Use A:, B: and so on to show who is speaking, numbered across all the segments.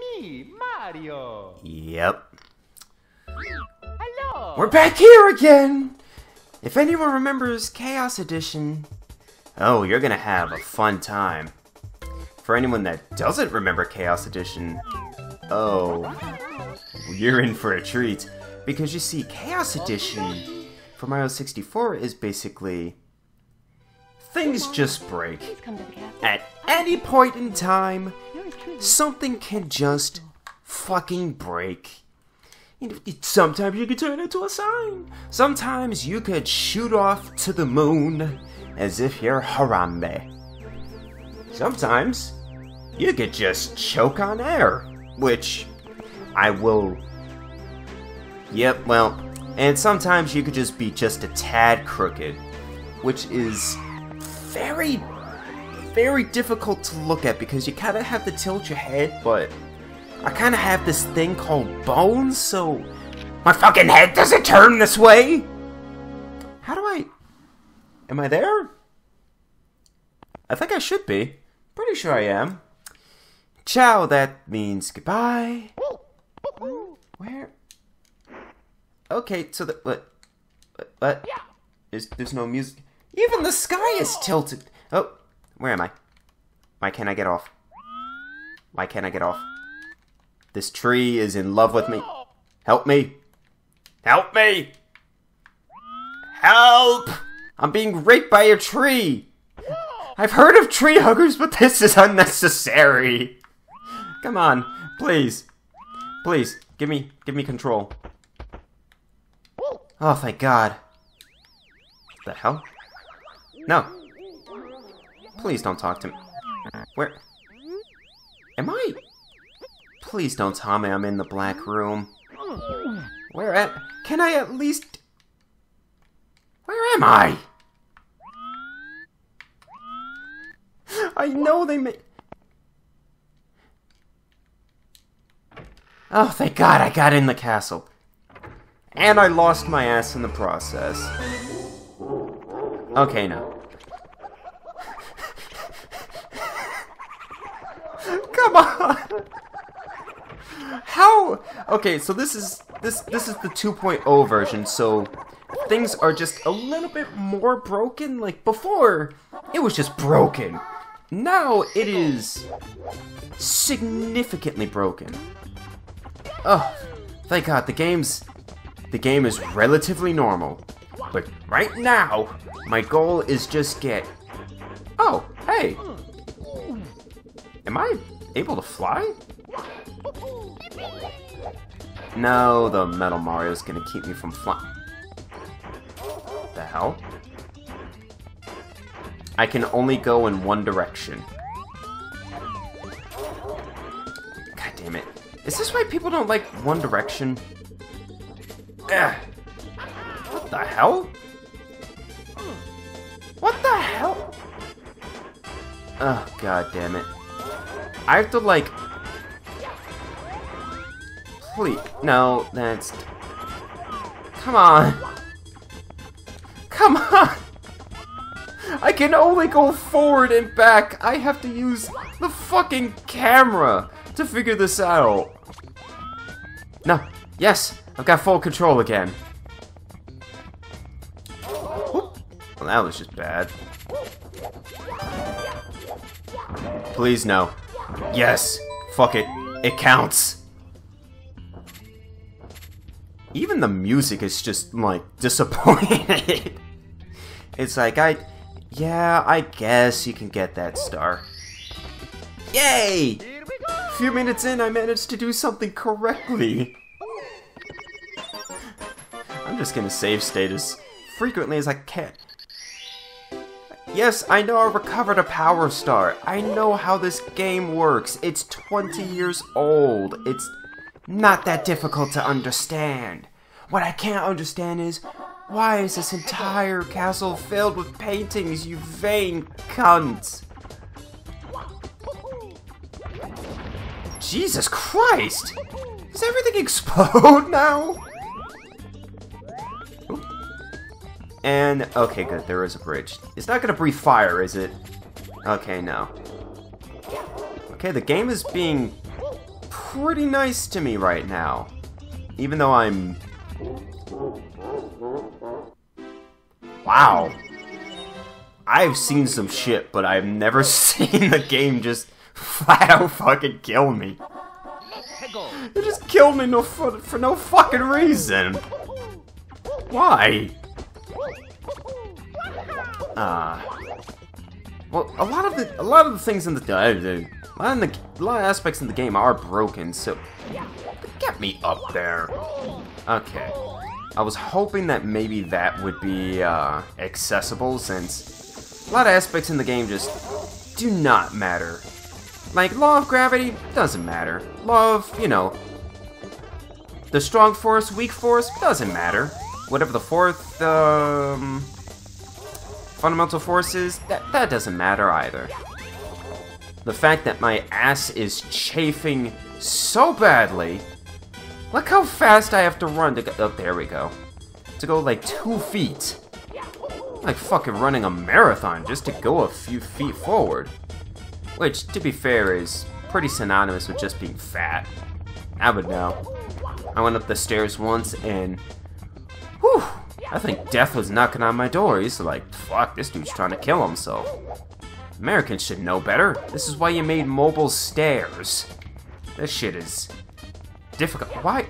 A: me, Mario.
B: Yep.
A: Hello.
B: We're back here again! If anyone remembers Chaos Edition, oh, you're gonna have a fun time. For anyone that doesn't remember Chaos Edition, oh, you're in for a treat. Because you see, Chaos Edition for Mario 64 is basically. Things just break.
C: Please come to the castle.
B: At any point in time,
C: Yours truly.
B: Something can just fucking break. Sometimes you could turn into a sign. Sometimes you could shoot off to the moon as if you're Harambe. Sometimes you could just choke on air, which I will. Yep, well, and sometimes you could just be just a tad crooked, which is very very difficult to look at because you kind of have to tilt your head, but I kind of have this thing called bones, so my fucking head doesn't turn this way. How do I? Am I there? I think I should be. Pretty sure I am. Ciao, that means goodbye. Where? Okay, so the what? What? There's, there's no music. Even the sky is tilted. Oh, where am I? Why can't I get off? Why can't I get off? This tree is in love with me. Help me! Help me! Help! I'm being raped by a tree! I've heard of tree huggers, but this is unnecessary! Come on, please. Please, give me give me control. Oh thank god. The hell? No. Please don't talk to me. Where Am I? Please don't tell me I'm in the black room. Where at? Can I at least? Where am I? I know they may. Oh, thank God I got in the castle. And I lost my ass in the process. Okay, now. Come on. How? Okay, so this is this this is the 2.0 version, so things are just a little bit more broken. Like before, it was just broken. Now it is significantly broken. Oh, thank God the game's the game is relatively normal. But right now, my goal is just get. Oh, hey. Am I able to fly? No, the Metal Mario's gonna keep me from flying. What the hell? I can only go in one direction. God damn it. Is this why people don't like One Direction? Ugh. What the hell? What the hell? Oh, god damn it. I have to, like... Please. No, that's... Come on. Come on! I can only go forward and back. I have to use the fucking camera to figure this out. No. Yes, I've got full control again. Well, that was just bad. Please, no. Yes. Fuck it. It counts. Even the music is just, like, disappointed. it's like, I... Yeah, I guess you can get that star. Yay! A few minutes in, I managed to do something correctly. I'm just gonna save status frequently as I can. Yes, I know I recovered a power star. I know how this game works. It's 20 years old. It's not that difficult to understand. What I can't understand is why is this entire castle filled with paintings, you vain cunt? Jesus Christ! Does everything explode now? And, okay, good, there is a bridge. It's not gonna breathe fire, is it? Okay, no. Okay, the game is being pretty nice to me right now. Even though I'm... Wow. I've seen some shit, but I've never seen the game just flat out fucking kill me. It just killed me no for, for no fucking reason. Why? Ah. Uh, well, a lot of the a lot of the things in the uh, a lot of the a lot of aspects in the game are broken. So get me up there. Okay. I was hoping that maybe that would be uh, accessible since a lot of aspects in the game just do not matter. Like, law of gravity doesn't matter. Law of, you know, the strong force, weak force doesn't matter. Whatever the fourth, um, fundamental force is, that, that doesn't matter either. The fact that my ass is chafing so badly. Look how fast I have to run to go- oh, there we go. To go like two feet. Like fucking running a marathon just to go a few feet forward. Which, to be fair, is pretty synonymous with just being fat. I would know. I went up the stairs once and... Whew! I think death was knocking on my door. He's like, fuck, this dude's trying to kill himself. Americans should know better. This is why you made mobile stairs. This shit is difficult. Why?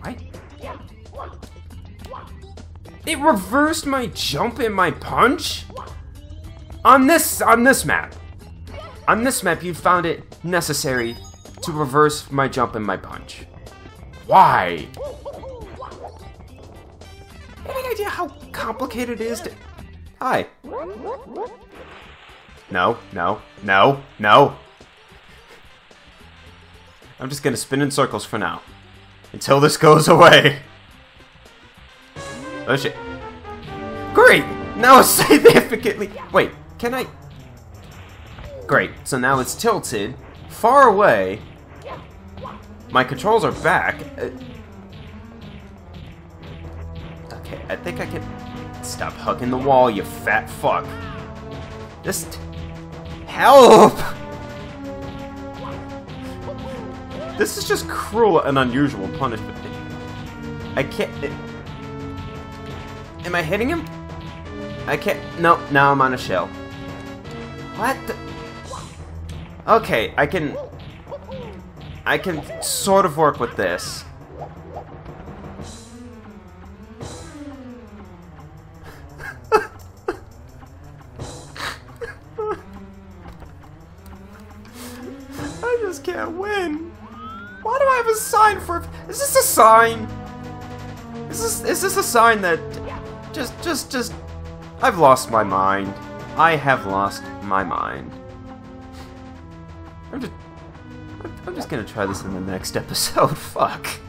B: Why? It reversed my jump and my punch? On this on this map. On this map you found it necessary to reverse my jump and my punch. Why? Idea how complicated it is to Hi. No, no, no, no. I'm just gonna spin in circles for now. Until this goes away. Oh shit. Great! Now it's significantly- Wait, can I... Great, so now it's tilted, far away. My controls are back. Uh, I think I can... Stop hugging the wall, you fat fuck. Just... Help! This is just cruel and unusual punishment. I can't... It, am I hitting him? I can't... No, now I'm on a shell. What the... Okay, I can... I can sort of work with this. Can't win. Why do I have a sign for... Is this a sign? Is this, is this a sign that... Just, just, just... I've lost my mind. I have lost my mind. I'm just... I'm just gonna try this in the next episode. Fuck.